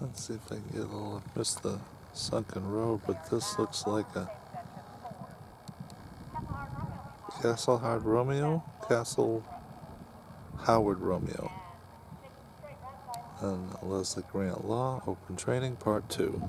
Let's see if I can get a little, miss the sunken road, but this looks like a Castle Howard Romeo, Castle Howard Romeo. And Leslie Grant Law, Open Training, Part 2.